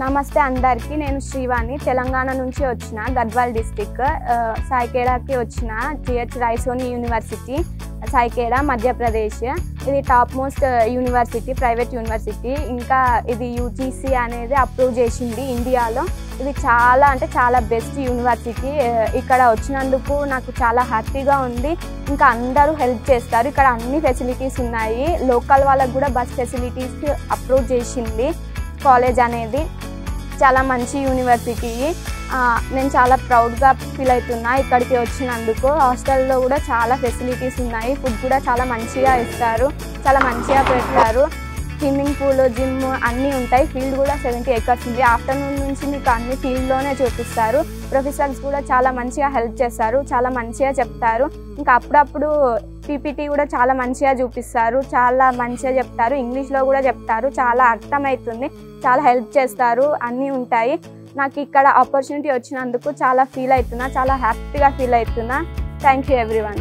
నమస్తే అందరికీ. నేను శ్రీవాణి. తెలంగాణ నుంచి వచ్చిన గద్వాల్ డిస్టిక్ సాయికేడాకి వచ్చిన G H Raisoni university Saikheda Madhya Pradesh. ఇది top most university private university. ఇంకా ఇది యూజీసీ అనేది అప్రూవ్ చేసింది ఇండియాలో. ఇది చాలా అంటే చాలా బెస్ట్ యూనివర్సిటీ. ఇక్కడ వచ్చినందుకు నాకు చాలా హ్యాపీగా ఉంది. ఇంకా అందరూ హెల్ప్ చేస్తారు. ఇక్కడ అన్ని ఫెసిలిటీస్ ఉన్నాయి. లోకల్ వాళ్ళకు కూడా బస్ ఫెసిలిటీస్ అప్రూవ్ చేసింది. కాలేజ్ అనేది చాలా మంచి యూనివర్సిటీ నేను చాలా ప్రౌడ్గా ఫీల్ అవుతున్నా ఇక్కడికి వచ్చినందుకు. హాస్టల్లో కూడా చాలా ఫెసిలిటీస్ ఉన్నాయి. ఫుడ్ కూడా చాలా మంచిగా ఇస్తారు. చాలా మంచిగా పెడతారు స్విమ్మింగ్ పూల్ జిమ్ అన్నీ ఉంటాయి. ఫీల్డ్ కూడా సెవెంటీ ఎకర్స్ ఉంది. ఆఫ్టర్నూన్ నుంచి మీకు అన్ని ఫీల్డ్లోనే చూపిస్తారు. ప్రొఫెసర్స్ కూడా చాలా మంచిగా హెల్ప్ చేస్తారు. చాలా మంచిగా చెప్తారు. ఇంకా అప్పుడప్పుడు పీపీటీ కూడా చాలా మంచిగా చూపిస్తారు చాలా మంచిగా చెప్తారు ఇంగ్లీష్లో కూడా చెప్తారు చాలా అర్థమవుతుంది చాలా హెల్ప్ చేస్తారు అన్నీ ఉంటాయి. నాకు ఇక్కడ ఆపర్చునిటీ వచ్చినందుకు చాలా ఫీల్ అవుతున్నా చాలా హ్యాపీగా ఫీల్ అవుతున్నా. Thank you everyone